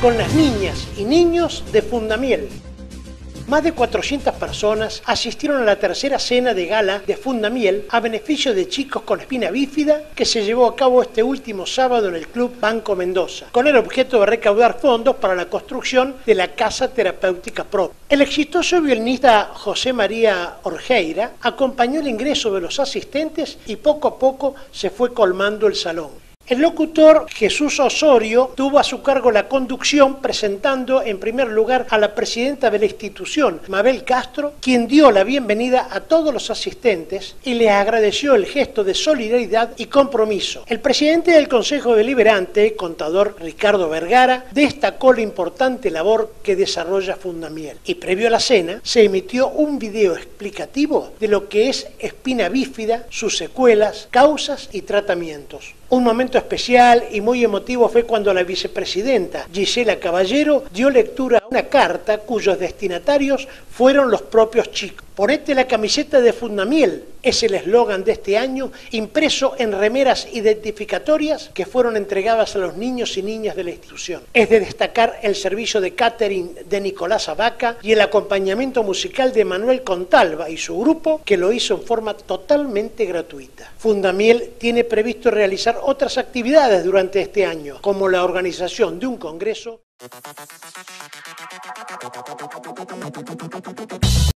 con las niñas y niños de Fundamiel. Más de 400 personas asistieron a la tercera cena de gala de Fundamiel a beneficio de chicos con espina bífida que se llevó a cabo este último sábado en el Club Banco Mendoza, con el objeto de recaudar fondos para la construcción de la Casa Terapéutica Pro. El exitoso violinista José María Orgeira acompañó el ingreso de los asistentes y poco a poco se fue colmando el salón. El locutor Jesús Osorio tuvo a su cargo la conducción presentando en primer lugar a la presidenta de la institución, Mabel Castro, quien dio la bienvenida a todos los asistentes y les agradeció el gesto de solidaridad y compromiso. El presidente del Consejo Deliberante, contador Ricardo Vergara, destacó la importante labor que desarrolla Fundamiel. Y previo a la cena se emitió un video explicativo de lo que es espina bífida, sus secuelas, causas y tratamientos. Un momento especial y muy emotivo fue cuando la vicepresidenta Gisela Caballero dio lectura a una carta cuyos destinatarios fueron los propios chicos. Ponete la camiseta de Fundamiel, es el eslogan de este año, impreso en remeras identificatorias que fueron entregadas a los niños y niñas de la institución. Es de destacar el servicio de catering de Nicolás Abaca y el acompañamiento musical de Manuel Contalva y su grupo, que lo hizo en forma totalmente gratuita. Fundamiel tiene previsto realizar otras actividades durante este año, como la organización de un congreso